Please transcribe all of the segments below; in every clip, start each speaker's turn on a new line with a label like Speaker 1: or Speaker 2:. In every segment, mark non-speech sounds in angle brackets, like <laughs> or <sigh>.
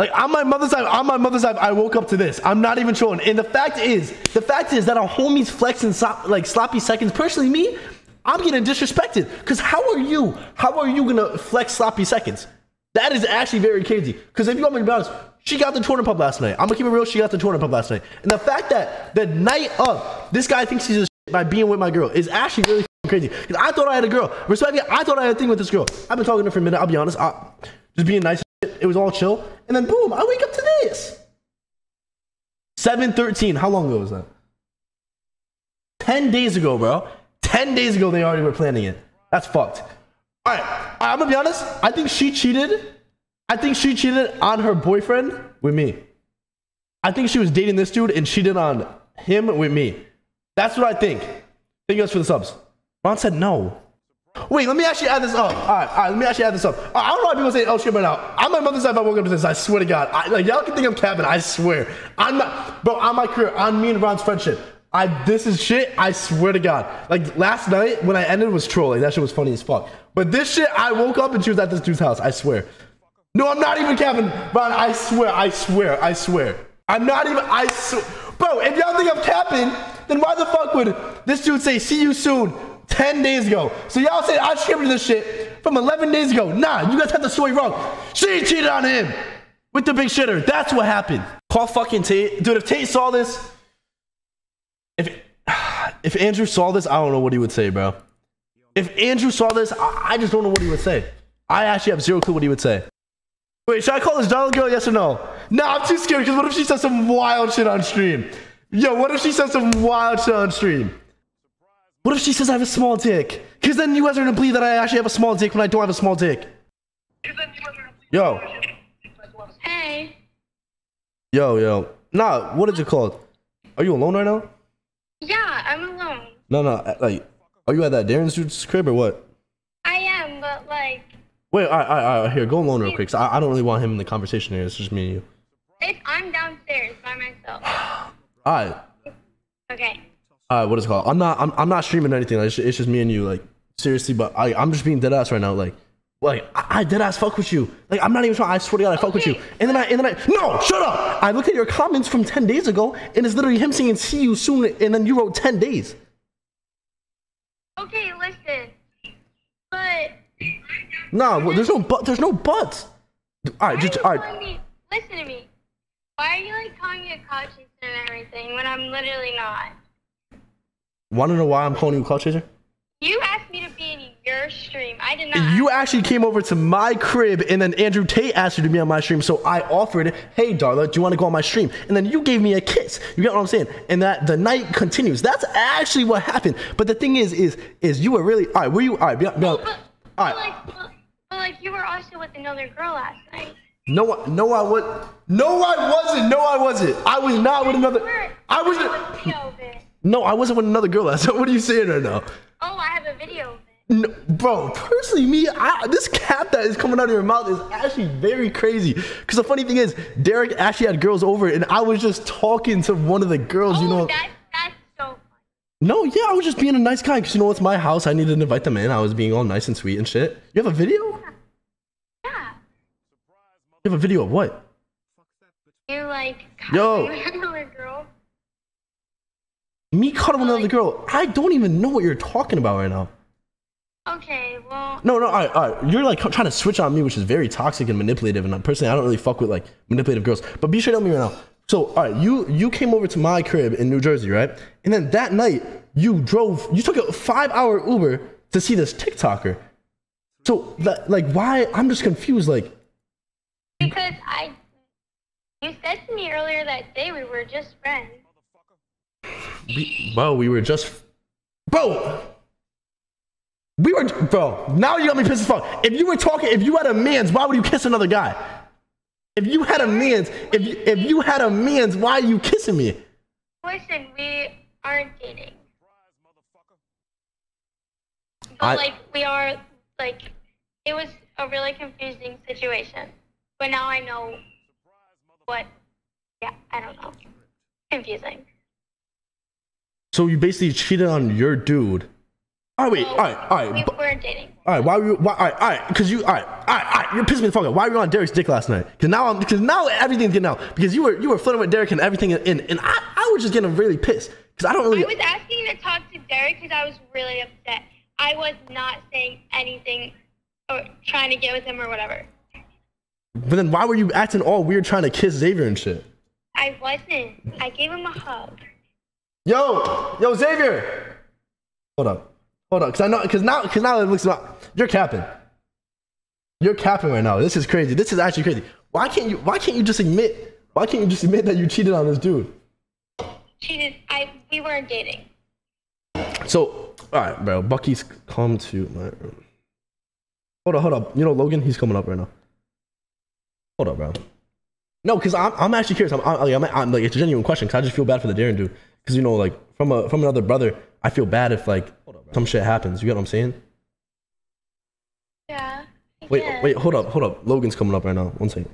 Speaker 1: Like on my mother's side, on my mother's side, I woke up to this. I'm not even trolling. And the fact is, the fact is that our homies flexing like sloppy seconds. Personally, me, I'm getting disrespected. Cause how are you? How are you gonna flex sloppy seconds? That is actually very crazy. Cause if you want me to be honest, she got the tournament pub last night. I'm gonna keep it real. She got the tournament pub last night. And the fact that the night of, this guy thinks he's a by being with my girl is actually really crazy. Cause I thought I had a girl. Respect me, I thought I had a thing with this girl. I've been talking to her for a minute. I'll be honest. I, just being nice. It was all chill. And then boom, I wake up to this. 713. How long ago was that? 10 days ago, bro. 10 days ago, they already were planning it. That's fucked. All right, I'm gonna be honest. I think she cheated. I think she cheated on her boyfriend with me. I think she was dating this dude and cheated on him with me. That's what I think. Thank you guys for the subs. Ron said no. Wait, let me actually add this up. All right, all right, let me actually add this up. I don't know why people say, oh shit, right now. I'm my mother's side, I woke up to this. I swear to God. I, like, y'all can think I'm capping. I swear. I'm not, bro, on my career, on me and Ron's friendship. I, this is shit, I swear to God. Like, last night, when I ended, was trolling. That shit was funny as fuck. But this shit, I woke up and she was at this dude's house. I swear. No, I'm not even capping. Ron, I swear, I swear, I swear. I'm not even, I swear. Bro, if y'all think I'm capping, then why the fuck would this dude say, see you soon? 10 days ago. So y'all say I scripted this shit from 11 days ago. Nah, you guys have the story wrong. She cheated on him with the big shitter. That's what happened. Call fucking Tate. Dude, if Tate saw this, if <sighs> if Andrew saw this, I don't know what he would say, bro. If Andrew saw this, I, I just don't know what he would say. I actually have zero clue what he would say. Wait, should I call this Darla girl? Yes or no? Nah, I'm too scared because what if she says some wild shit on stream? Yo, what if she says some wild shit on stream? What if she says I have a small dick? Because then you guys are gonna believe that I actually have a small dick when I don't have a small dick. Yo,
Speaker 2: Hey.
Speaker 1: yo, yo. Nah, what is it called? Are you alone right now?
Speaker 2: Yeah, I'm alone.
Speaker 1: No, no. uh, Like, are you at that Darren's dude's crib or what?
Speaker 2: I am, but like,
Speaker 1: Wait, all right, all right, all right. Here, go alone real quick. 'cause I, I don't really want him in the conversation here. It's just me and you.
Speaker 2: if I'm downstairs by myself.
Speaker 1: All right,
Speaker 2: Okay.
Speaker 1: Right. What is it called? I'm not. I'm, I'm not streaming anything. Like, it's, it's just me and you. Like, seriously. But I, I'm just being dead ass right now. Like, like I, I dead ass fuck with you. Like, I'm not even trying. I swear to God, I fuck with you. And then I, and then I. No, shut up. I looked at your comments from 10 days ago, and it's literally him saying "see you soon," and then you wrote 10 days.
Speaker 2: Okay, listen. But
Speaker 1: Nah, well, there's no but. There's no buts. All right, just all right.
Speaker 2: me? Listen to me. Why are you like calling me a chaser and everything when I'm literally not?
Speaker 1: Want to know why I'm calling you a clout chaser?
Speaker 2: You asked me to be in your stream. I did not.
Speaker 1: You actually came over to my crib, and then Andrew Tate asked you to be on my stream. So I offered, "Hey, Darla, do you want to go on my stream?" And then you gave me a kiss. You get what I'm saying? And that the night continues. That's actually what happened. But the thing is, is, is you were really all right. Were you all right? Be, be, all
Speaker 2: but,
Speaker 1: right.
Speaker 2: but like, but, but like, you were also with another girl last night.
Speaker 1: No, I- no, I was. No, I wasn't. No, I wasn't. I was not with another. I
Speaker 2: have
Speaker 1: wasn't.
Speaker 2: a video of it.
Speaker 1: No, I wasn't with another girl last night. What are you saying right now?
Speaker 2: Oh, I have a video.
Speaker 1: No, bro, personally, me, I, this cap that is coming out of your mouth is actually very crazy. Because the funny thing is, Derek actually had girls over, and I was just talking to one of the girls.
Speaker 2: Oh,
Speaker 1: you know,
Speaker 2: that's that's so funny.
Speaker 1: no, yeah, I was just being a nice guy. Because you know, it's my house. I needed to invite them in. I was being all nice and sweet and shit. You have a video? You
Speaker 2: Yeah.
Speaker 1: You have a video of what?
Speaker 2: You're like
Speaker 1: Yo. <laughs>
Speaker 2: cuddling with another girl.
Speaker 1: Me cuddling with another girl. I don't even know what you're talking about right now.
Speaker 2: Okay, well,
Speaker 1: No, no, all right, all right. You're like trying to switch on me, which is very toxic and manipulative. And personally, I don't really fuck with like manipulative girls. But be straight on me right now. So, all right, you you came over to my crib in New Jersey, right? And then that night, you drove. You took a five hour Uber to see this TikToker. So, that, like, why? I'm just confused. Like,
Speaker 2: because I, you said to me earlier that day we were just friends.
Speaker 1: We, bro, we were just, bro. We were, bro. Now you got me pissed as fuck. If you were talking, if you had a man's, why would you kiss another guy? If you had a man's, if you, if you had a man's, why are you kissing me?
Speaker 2: Listen, we aren't dating. But
Speaker 1: I-
Speaker 2: like we are, like it was a really confusing situation. But now I know what. Yeah, I don't know. Confusing.
Speaker 1: So you basically cheated on your dude. All right, wait, all right, all right. We
Speaker 2: weren't dating.
Speaker 1: All right, why were you? Why, all right, all right, because you, all right, all right, all right, you're pissing me the fuck off. Why were you on Derek's dick last night? Because now I'm, because now everything's getting out. Because you were, you were flirting with Derek and everything, and and I, I was just getting really pissed because I don't really.
Speaker 2: I was asking to talk to Derek because I was really upset. I was not saying anything or trying to get with him or whatever.
Speaker 1: But then why were you acting all weird trying to kiss Xavier and shit?
Speaker 2: I wasn't. I gave him a hug.
Speaker 1: Yo, yo, Xavier. Hold up, hold up, because I know, because now, because now it looks like you're capping. You're capping right now. This is crazy. This is actually crazy. Why can't you? Why can't you just admit? Why can't you just admit that you cheated on this dude?
Speaker 2: Cheated. I we weren't dating.
Speaker 1: So, all right, bro. Bucky's come to my room. Hold up, hold up. You know Logan? He's coming up right now. Hold up, bro. No, because I'm, I'm actually curious. I'm, I'm, I'm, I'm like, it's a genuine question. Cause I just feel bad for the Darren dude. Because you know, like from a from another brother, I feel bad if like some shit happens. You get what I'm saying?
Speaker 2: Yeah. I
Speaker 1: Wait,
Speaker 2: guess.
Speaker 1: wait, hold up, hold up. Logan's coming up right now. One second.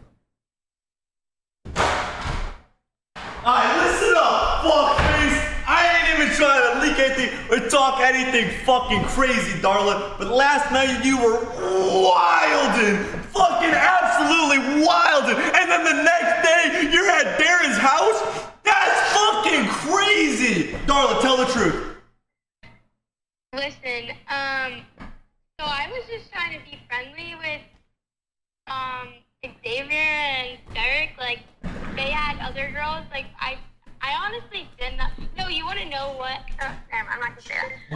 Speaker 3: Alright, listen up, fuckface. I ain't even trying to leak anything or talk anything fucking crazy, Darla. But last night you were wildin', fucking absolutely wildin', and then the next day you're at Darren's house.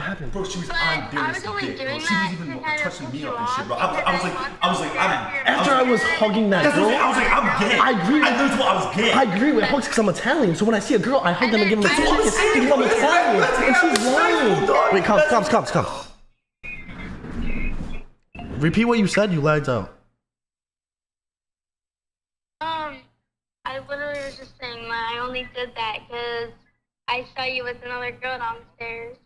Speaker 2: What
Speaker 3: happened, bro? She was
Speaker 2: But
Speaker 3: on
Speaker 2: I
Speaker 3: Darren's
Speaker 2: was only
Speaker 3: dick, bro. She was even
Speaker 2: to kind of
Speaker 3: touching me up and shit, bro.
Speaker 2: off
Speaker 3: I was, I was like, I was like, I'm.
Speaker 1: After I was hugging that girl,
Speaker 3: I was like, I'm gay.
Speaker 1: I agree.
Speaker 3: I literally told I was gay.
Speaker 1: I agree with hugs because I'm Italian. So when I see a girl, I hug them and give them a
Speaker 2: That's I'm
Speaker 1: kiss
Speaker 3: saying,
Speaker 1: because I'm. Italian. And she's lying.
Speaker 3: respectful.
Speaker 1: Wait, come,
Speaker 3: That's-
Speaker 1: come, come, come. Repeat what you said. You lagged out.
Speaker 2: Um, I literally was just saying that I only did that because I saw you with another girl downstairs.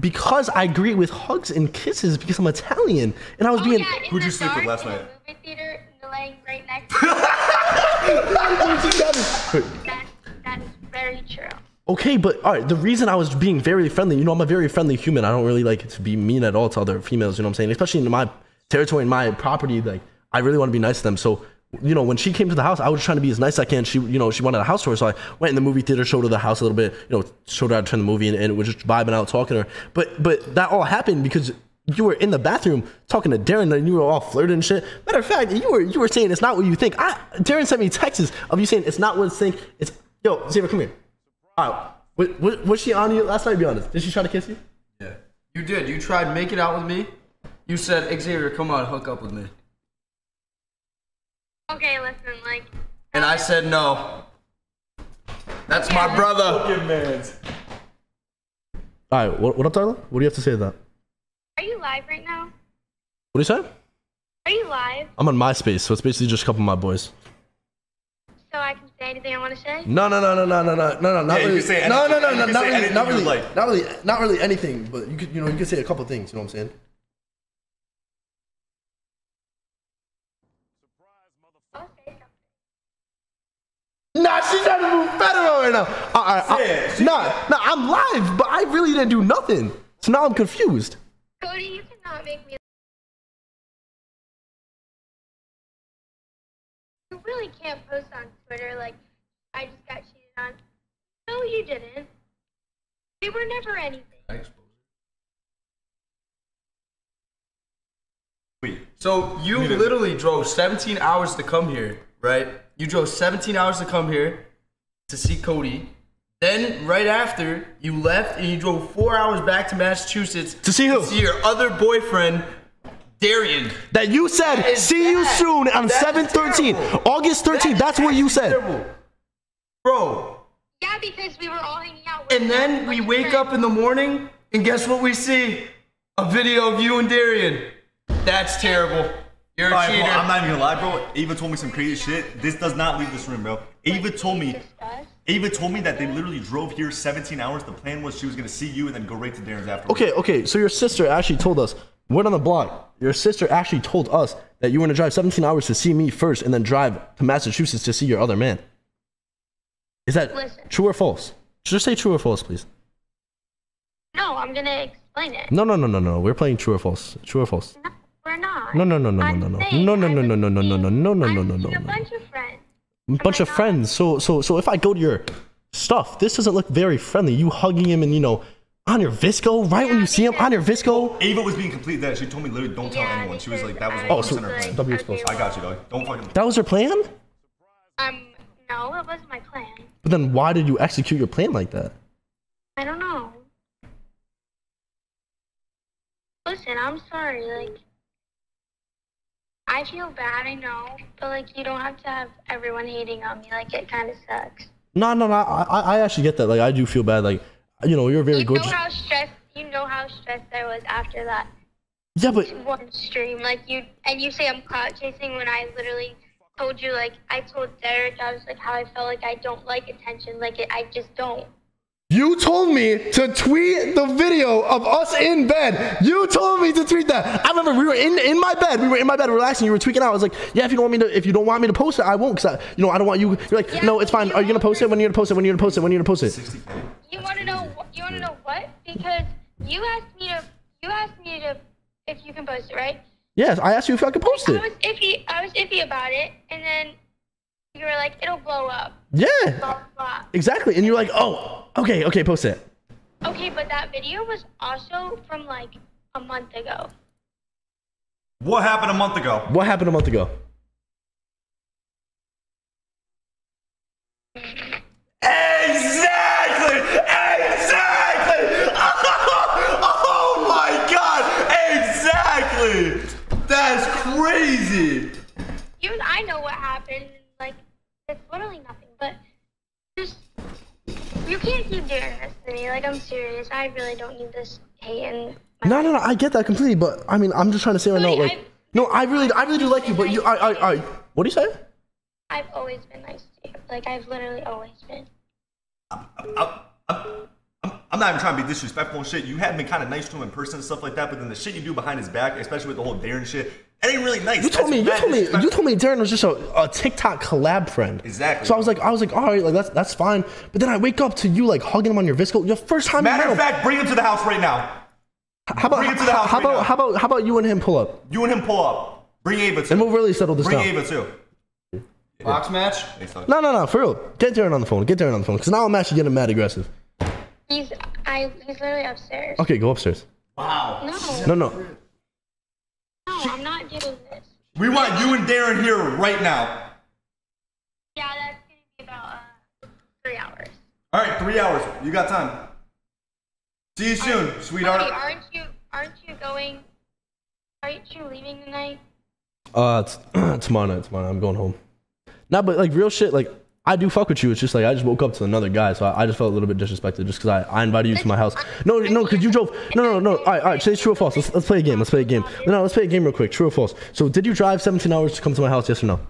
Speaker 1: Because I agree with hugs and kisses because I'm Italian and I was
Speaker 2: Oh
Speaker 1: being.
Speaker 2: yeah,
Speaker 3: Who'd
Speaker 2: the
Speaker 3: you sleep with last
Speaker 2: in the
Speaker 3: night?
Speaker 2: movie theater, laying right next <laughs> to you. That, that is very true.
Speaker 1: Okay, but all right. The reason I was being very friendly, you know, I'm a very friendly human. I don't really like to be mean at all to other females. You know what I'm saying? Especially in my territory, in my property, like I really want to be nice to them. So, you know, when she came to the house, I was trying to be as nice as I can. She, you know, she wanted a house tour, so I went in the movie theater, showed her the house a little bit, you know, showed her how to turn the movie, and, and was just vibing out, talking to her. But, but that all happened because you were in the bathroom talking to Darren, and you were all flirting and shit. Matter of fact, you were you were saying it's not what you think. I Darren sent me texts of you saying it's not what it's think. It's yo, Xavier, come here. Uh, all right. Was, was, was she on you last night? Be honest. Did she try to kiss you?
Speaker 4: Yeah. You did. You tried making out with me. You said, Xavier, come on, hook up with me.
Speaker 2: Okay, listen, like,
Speaker 4: And I um, said no. That's my brother.
Speaker 3: Fucking man's.
Speaker 1: All right. What, what up, Tyler? What do you have to say to that?
Speaker 2: are you live right now?
Speaker 1: What do you say?
Speaker 2: Are you live?
Speaker 1: I'm on MySpace, so it's basically just a couple of my boys.
Speaker 2: So I can say anything I want to say?
Speaker 1: No, no, no, no, no, no, no, no, no, not
Speaker 3: Yeah, you
Speaker 1: really.
Speaker 3: can say
Speaker 1: no, no,
Speaker 3: anything.
Speaker 1: no,
Speaker 3: You
Speaker 1: no,
Speaker 3: can
Speaker 1: not
Speaker 3: say
Speaker 1: really,
Speaker 3: anything
Speaker 1: not
Speaker 3: you
Speaker 1: really,
Speaker 3: like.
Speaker 1: not really, not really anything. But you could, you know, you could say a couple things. You know what I'm saying?
Speaker 2: I'll say something.
Speaker 1: Nah, she's trying to move federal right now. All right, I-
Speaker 3: Yeah, she-
Speaker 1: nah, nah, I'm live, but I really didn't do nothing. So now I'm confused.
Speaker 2: Cody, you cannot make me. You really can't post on Twitter like I just got cheated on. No, you didn't. We were never anything.
Speaker 3: Wait.
Speaker 4: So you literally drove 17 hours to come here, right? You drove 17 hours to come here to see Cody. Then right after you left and you drove four hours back to Massachusetts
Speaker 1: To see who?
Speaker 4: To see your other boyfriend, Darian.
Speaker 1: That you said,
Speaker 4: That is
Speaker 1: see you soon on
Speaker 4: That is
Speaker 1: 713. August 13th. That's what you said.
Speaker 4: Terrible. Bro.
Speaker 2: Yeah, because we were all hanging out. With
Speaker 4: And then we wake up in the morning and guess what we see? A video of you and Darian. That's terrible. You're a
Speaker 3: Alright,
Speaker 4: cheater.
Speaker 3: bro, I'm not even gonna lie, bro. Ava told me some crazy shit. This does not leave this room, bro. Ava told me. Ava told me that they literally drove here 17 hours. The plan was she was gonna see you and then go right to Darren's after.
Speaker 1: Okay, okay. So your sister actually told us, word on the block. Your sister actually told us that you were gonna drive 17 hours to see me first, and then drive to Massachusetts to see your other man. Is that
Speaker 2: Listen.
Speaker 1: true or false? Just say true or false, please.
Speaker 2: No, I'm gonna explain it.
Speaker 1: No, no, no, no, no. We're playing true or false. True or false.
Speaker 2: No, we're not.
Speaker 1: No, no, no, no,
Speaker 2: I'm
Speaker 1: no, no, no. No, no, no, no, no, no, no, no, no, no, no, no, no,
Speaker 2: a
Speaker 1: no.
Speaker 2: bunch of friends.
Speaker 1: bunch of friends. So so so if I go to your stuff, this doesn't look very friendly. You hugging him and you know on your VSCO right when you see him on your VSCO.
Speaker 3: Ava was being complete that. She told me literally don't tell
Speaker 2: Yeah,
Speaker 3: anyone. She was like, that was
Speaker 1: Oh, so-
Speaker 3: in her plan.
Speaker 1: W exposed.
Speaker 3: I got you, dog. Don't fucking.
Speaker 1: That was your plan.
Speaker 2: Um, no, it wasn't my plan.
Speaker 1: But then why did you execute your plan like that?
Speaker 2: I don't know. Listen, I'm sorry. Like, I feel bad, I know, but like, you don't have to have everyone hating on me. Like, it kind of sucks.
Speaker 1: No, no, no. I, I actually get that. Like, I do feel bad. Like, you know, you're very
Speaker 2: You
Speaker 1: gorgeous.
Speaker 2: know how stressed. You know how stressed I was after that
Speaker 1: Yeah, but
Speaker 2: one stream. Like you, and you say I'm clout chasing when I literally told you. Like I told Derek, I was like how I felt like I don't like attention. Like it, I just don't.
Speaker 1: You told me to tweet the video of us in bed. You told me to tweet that. I remember we were in in my bed. We were in my bed relaxing. You were tweaking out. I was like, yeah, if you don't want me to, if you don't want me to post it, I won't. Cause I, you know, I don't want you. You're like,
Speaker 2: Yeah,
Speaker 1: no, it's fine. Are you gonna post it? When are you gonna post it? When are you gonna post it? When are you gonna post it?
Speaker 3: 60k.
Speaker 2: You want to know? You want to know what? Because you asked me to. You asked me to if you can post it, right?
Speaker 1: Yes, I asked you if I could post it.
Speaker 2: I was iffy. I was iffy about it, and then you were like, "It'll blow up."
Speaker 1: Yeah,
Speaker 2: Blah blah.
Speaker 1: exactly. And you're like, oh, okay, okay, post it.
Speaker 2: Okay, but that video was also from like a month ago.
Speaker 3: What happened a month ago?
Speaker 1: What happened a month ago?
Speaker 3: Exactly! Exactly! <laughs> Oh my god! Exactly! That's crazy!
Speaker 2: Even I know what can't keep doing this to me. Like, I'm serious. I really don't need this hate and.
Speaker 1: No, no, no. I get that completely, but I mean, I'm just trying to say right now, like,
Speaker 2: I've-
Speaker 1: no, I really, I really do like you, but you, I, I, I. What do you say?
Speaker 2: I've always been nice to you. Like, I've literally always been.
Speaker 3: I'm, I'm, I'm, I'm not even trying to be disrespectful and shit. You have been kind of nice to him in person and stuff like that, but then the shit you do behind his back, especially with the whole Darren shit, that ain't really nice.
Speaker 1: You told me, you told me, you told me Darren was just a, a TikTok collab friend.
Speaker 3: Exactly.
Speaker 1: So I was like, I was like, all right, like that's that's fine. But then I wake up to you like hugging him on your VSCO. Your first time.
Speaker 3: Matter of fact, bring him to the house right now.
Speaker 1: how about
Speaker 3: bring him to the house
Speaker 1: how
Speaker 3: right
Speaker 1: about
Speaker 3: now.
Speaker 1: how about how about you and him pull up,
Speaker 3: You and him pull up. Bring Ava too.
Speaker 1: and we'll really settle this
Speaker 3: Bring
Speaker 1: down.
Speaker 3: Ava too.
Speaker 4: Box match?
Speaker 3: Thanks.
Speaker 1: No, no, no, for real. Get Darren on the phone. Get Darren on the phone, because now I'm actually getting mad aggressive.
Speaker 2: He's, I, he's literally upstairs.
Speaker 1: Okay, go upstairs.
Speaker 3: Wow.
Speaker 2: No,
Speaker 1: No,
Speaker 2: no,
Speaker 1: no.
Speaker 2: I'm not doing this.
Speaker 3: We want you and Darren here right now.
Speaker 2: Yeah, that's gonna be about uh, three hours.
Speaker 3: All right, three hours. You got time. See you soon,
Speaker 2: Cody,
Speaker 3: sweetheart.
Speaker 2: aren't you, aren't you going? Aren't you leaving tonight?
Speaker 1: Uh, it's, <clears throat> tomorrow night. Tomorrow night. I'm going home. Nah, but like real shit. Like I do fuck with you. It's just like I just woke up to another guy, so I, I just felt a little bit disrespected just because I, I invited you to my house. No, no, because you drove. No, no, no. All right, all right. Say it's true or false. Let's, let's play a game. Let's play a game. No, let's play a game real quick. True or false. So did you drive 17 hours to come to my house? Yes or no?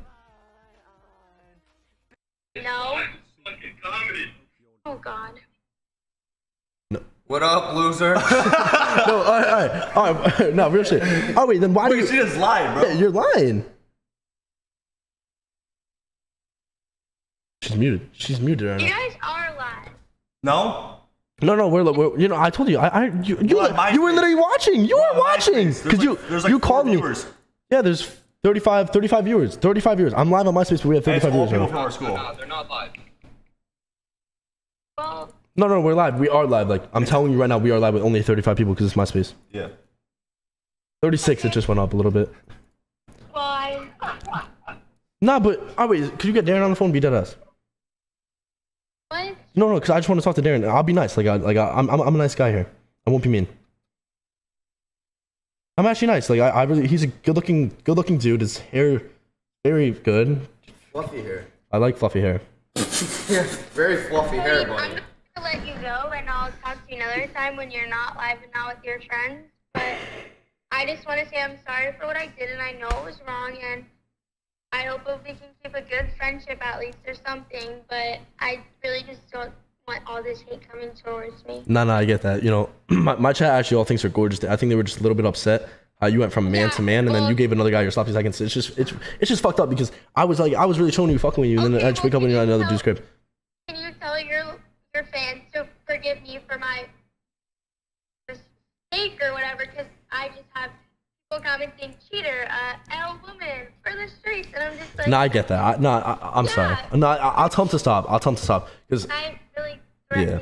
Speaker 2: No. Oh God.
Speaker 4: What up, loser? <laughs>
Speaker 1: No. All right, all right, all right. <laughs> No, real shit. Oh wait, then why do
Speaker 3: Wait,
Speaker 1: you?
Speaker 3: she just lied, bro.
Speaker 1: Yeah, you're lying. She's muted. She's muted right
Speaker 2: You
Speaker 1: now.
Speaker 2: guys are live.
Speaker 3: No?
Speaker 1: No, no, we're, we're you know I told you I, I you you,
Speaker 3: We're
Speaker 1: were, you were literally watching. You
Speaker 3: We're
Speaker 1: were watching because you
Speaker 3: like- there's like
Speaker 1: you
Speaker 3: four
Speaker 1: called me.
Speaker 3: viewers.
Speaker 1: Yeah, there's 35, 35 viewers. 35 viewers. I'm live on MySpace, but we have 35
Speaker 3: all
Speaker 1: viewers.
Speaker 3: people
Speaker 1: Right
Speaker 3: from our school.
Speaker 5: No, they're not live.
Speaker 2: Well,
Speaker 1: No, no, we're live. We are live. Like I'm telling you right now, we are live with only 35 people because it's MySpace.
Speaker 3: Yeah.
Speaker 1: 36. It just went up a little bit.
Speaker 2: well, I.
Speaker 1: Nah, but oh wait, could you get Darren on the phone? Be dead ass.
Speaker 2: What?
Speaker 1: No, no, because I just want to talk to Darren. I'll be nice. Like, I, like I, I'm, I'm, I'm a nice guy here. I won't be mean. I'm actually nice. Like, I, I really, he's a good-looking, good-looking dude. His hair, very good.
Speaker 4: fluffy hair.
Speaker 1: I like fluffy hair. <laughs>
Speaker 4: Yeah, very fluffy hair,
Speaker 2: I'm
Speaker 4: buddy.
Speaker 2: gonna let you go, and I'll talk to you another time when you're not live and not with your friends. But I just want to say I'm sorry for what I did, and I know it was wrong, and I hope that we can keep a good friendship at least or something. But I really just don't want all this hate coming towards me.
Speaker 1: No, no, I get that. You know, <clears throat> my, my chat actually all thinks are gorgeous. I think they were just a little bit upset how you went from man
Speaker 2: Yeah,
Speaker 1: to man, and then you gave another guy your sloppy seconds. It's just, it's, it's just fucked up because I was like, I was really showing you fucking with you, and then
Speaker 2: Okay,
Speaker 1: I just wake
Speaker 2: well,
Speaker 1: up and you're at
Speaker 2: can you
Speaker 1: another dude's crib.
Speaker 2: Can you tell your your fans to forgive me for my fake or whatever because I just have commenting cheater, uh, L woman for the streets, and I'm just like,
Speaker 1: No, I get that. I, no, I, I'm sorry.
Speaker 2: Yeah.
Speaker 1: No, I, I'll tell him to stop. I'll tell him to stop because
Speaker 2: I'm really
Speaker 1: Yeah.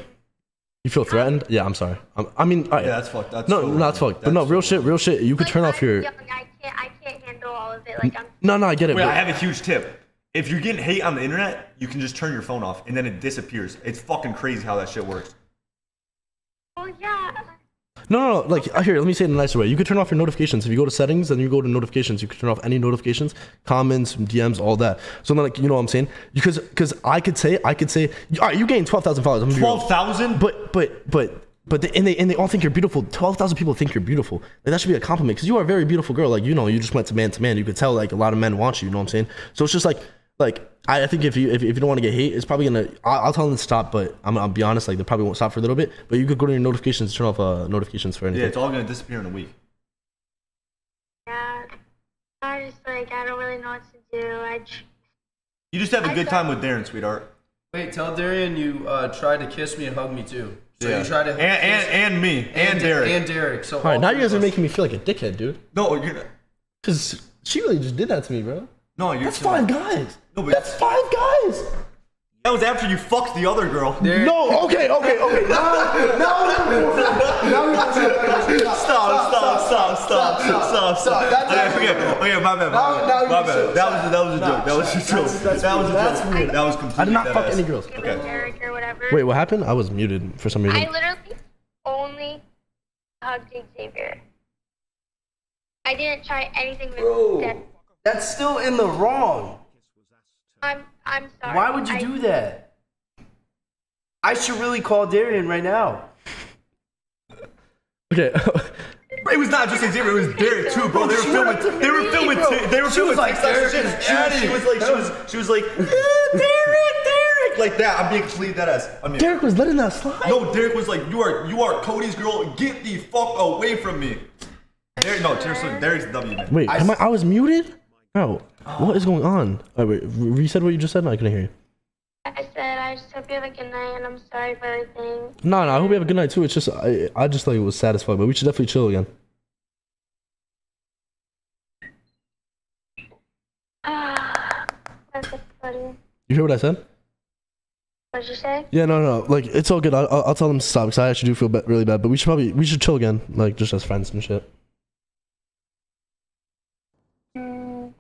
Speaker 1: you feel threatened. Yeah, I'm sorry. I'm, I mean, all right.
Speaker 3: Yeah, that's fucked. That's
Speaker 1: no,
Speaker 3: so
Speaker 1: no, that's fucked. But no, real
Speaker 3: so
Speaker 1: shit, real shit. You could
Speaker 2: Like,
Speaker 1: turn off
Speaker 2: I'm
Speaker 1: your.
Speaker 2: young, I can't, I can't handle all of it. Like I'm.
Speaker 1: No, no, I get it.
Speaker 3: Wait,
Speaker 1: but-
Speaker 3: I have a huge tip. If you're getting hate on the internet, you can just turn your phone off and then it disappears. It's fucking crazy how that shit works.
Speaker 2: Well, yeah.
Speaker 1: No, no, no. Like, uh, here, let me say it in a nicer way. You could turn off your notifications. If you go to settings and you go to notifications, you can turn off any notifications, comments, DMs, all that. So, then, like, you know what I'm saying? Because, because I could say, I could say, all right, you gained twelve thousand followers. I'm gonna be real.
Speaker 3: Twelve thousand?
Speaker 1: But, but, but, but, they, and they and they all think you're beautiful. Twelve thousand people think you're beautiful. Like, that should be a compliment because you are a very beautiful girl. Like, you know, you just went to man to man. You could tell like a lot of men want you. You know what I'm saying? So it's just like, like I, I think if you if, if you don't want to get hate, it's probably gonna. I'll, I'll tell them to stop, but I'm I'll be honest. Like, they probably won't stop for a little bit. But you could go to your notifications, turn off uh, notifications for anything.
Speaker 3: Yeah, it's all gonna disappear in a week.
Speaker 2: Yeah. I just like I don't really know what to do. I. j-
Speaker 3: You just have a
Speaker 2: I
Speaker 3: good time with Darren, sweetheart.
Speaker 4: Wait, tell Darian you uh, tried to kiss me and hug me too. So
Speaker 3: yeah.
Speaker 4: you tried to
Speaker 3: and, and and me and, Derek.
Speaker 4: and Derek. So
Speaker 1: All right, now you guys are making me feel like a dickhead, dude.
Speaker 3: no, you're
Speaker 1: Because she really just did that to me, bro.
Speaker 3: No, you're
Speaker 1: That's five guys.
Speaker 3: No, but-
Speaker 1: That's five guys.
Speaker 3: That was after you fucked the other girl.
Speaker 4: Derek-
Speaker 1: No, okay, okay, okay. Now, <laughs> now, now we have to
Speaker 3: Stop, stop, stop, stop, stop, stop. Okay,
Speaker 1: actually-
Speaker 3: okay, okay, my bad, my bad. My bad. That was that was a joke. That was a joke.
Speaker 1: that's- that's
Speaker 3: That was a
Speaker 1: weird. That's
Speaker 3: joke.
Speaker 1: weird.
Speaker 3: That was completely
Speaker 1: I did not fuck any girls.
Speaker 3: Okay.
Speaker 2: it Derek or whatever.
Speaker 1: Wait, what happened? I was muted for some reason.
Speaker 2: I literally only hugged Xavier. I didn't try anything with
Speaker 4: Bro,
Speaker 2: Deb.
Speaker 4: That's still in the wrong.
Speaker 2: I'm I'm sorry.
Speaker 4: Why would you
Speaker 2: I-
Speaker 4: do that? I should really call Darian right now.
Speaker 1: Okay.
Speaker 3: It was not just Xavier, it was Derek too, bro. They were filming. They were filming. t- They were filming.
Speaker 4: like, Derek
Speaker 3: shit. She was- She was like, she was, she was like, "Eh, Derek, Derek, like that. I'm being completely dead ass. I mean,
Speaker 1: Derek was letting that slide.
Speaker 3: no, Derek was like, you are, you are Cody's girl. Get the fuck away from me. Derek, no, seriously, Derek's the W man.
Speaker 1: Wait, am I, I was muted? Bro, what is going on? Oh, wait, re- reset what you just said? I couldn't hear you.
Speaker 2: I said I just hope you have a good night and I'm sorry for everything.
Speaker 1: No, no, I hope you have a good night too. It's just, I, I just thought it was fuck, but we should definitely chill again.
Speaker 2: Ah, that's funny.
Speaker 1: You hear what I said?
Speaker 2: What'd you say?
Speaker 1: Yeah, no, no, like it's all good. I'll, I'll- I'll tell them to stop because I actually do feel ba- really bad. But we should probably we should chill again, like just as friends and shit.
Speaker 2: Mm,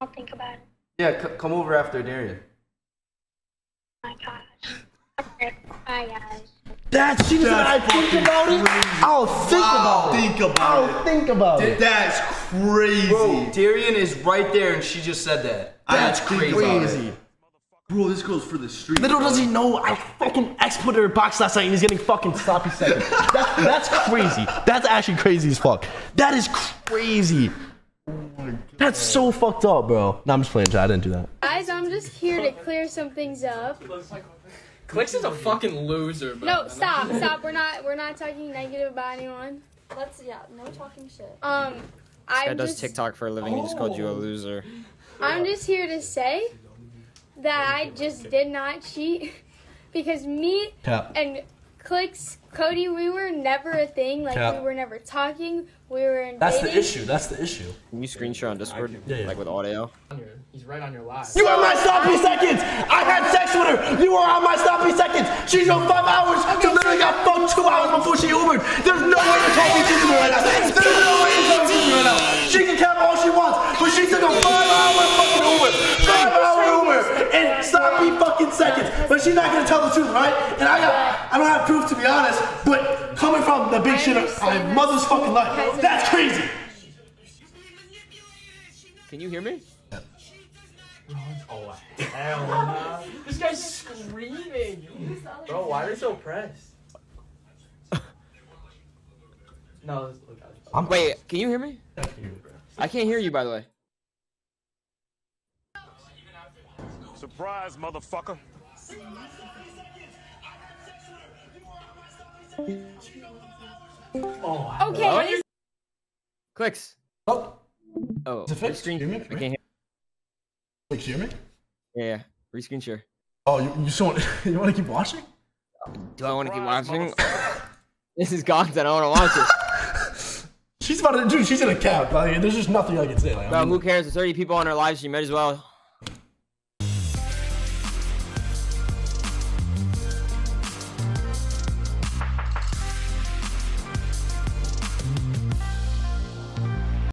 Speaker 2: I'll think about it.
Speaker 4: Yeah, c- come over after Darian.
Speaker 2: Oh my gosh. Okay, bye guys.
Speaker 1: That she said I think about it. I'll think about it.
Speaker 3: Think about
Speaker 1: I'll
Speaker 3: it.
Speaker 1: think about it.
Speaker 3: That's crazy.
Speaker 4: Bro, Darian is right there, and she just said that. That's
Speaker 3: think
Speaker 4: crazy.
Speaker 3: about.
Speaker 1: Crazy.
Speaker 3: Bro, this goes for the street.
Speaker 1: Little does he know, I fucking X-put her box last night and he's getting fucking sloppy seconds. That's, that's crazy. That's actually crazy as fuck. That is crazy. That's so fucked up, bro. No, I'm just playing, I didn't do that.
Speaker 5: Guys, I'm just here to clear some things up.
Speaker 6: Clix is a fucking loser, bro.
Speaker 5: No, stop, stop. We're not we're not talking negative about anyone.
Speaker 7: Let's yeah, no talking shit.
Speaker 5: Um I'm
Speaker 8: does
Speaker 5: just
Speaker 8: TikTok for a living. He just called you a loser.
Speaker 5: I'm just here to say that I just did not cheat <laughs> because me
Speaker 1: Cap.
Speaker 5: and Clix Cody, we were never a thing. Like
Speaker 1: Cap.
Speaker 5: we were never talking. We were in
Speaker 1: That's the issue. That's the issue.
Speaker 8: Can you screen share on Discord,
Speaker 1: Yeah, yeah.
Speaker 8: like with audio?
Speaker 6: He's right on your live.
Speaker 1: You are my sloppy seconds. I had sex with her. You were on my sloppy seconds. She drove five hours. You literally got fucked two hours before she Ubered. There's no way you're talking to me right now. There's no way you're talking to me But she's not gonna tell the truth, right? And I got, I don't have proof to be honest, but coming from the big
Speaker 5: I
Speaker 1: shit of my mother's fucking life, that's crazy.
Speaker 8: Can you hear me?
Speaker 6: Oh, hell nah. This guy's screaming. Bro, why are they so pressed? no, let's look at.
Speaker 8: Wait, can you hear me? I can't hear you, by the way.
Speaker 9: Surprise, motherfucker.
Speaker 5: Okay.
Speaker 8: Clix.
Speaker 1: Oh,
Speaker 8: Oh,
Speaker 1: Is it fixed?
Speaker 8: rescreen-
Speaker 1: Hear me?
Speaker 8: I can't hear.
Speaker 1: wait, you hear me?
Speaker 8: Yeah, yeah. Rescreen share.
Speaker 1: Oh, you, you still want, <laughs> you want to keep watching?
Speaker 8: Do I want to keep watching? This is content. I don't want to watch it. <laughs>
Speaker 1: She's about to, dude. She's in a cap. Like, there's just nothing I can say. Like,
Speaker 8: Bro,
Speaker 1: I'm-
Speaker 8: who cares? There's 30 people on our live stream. Might as well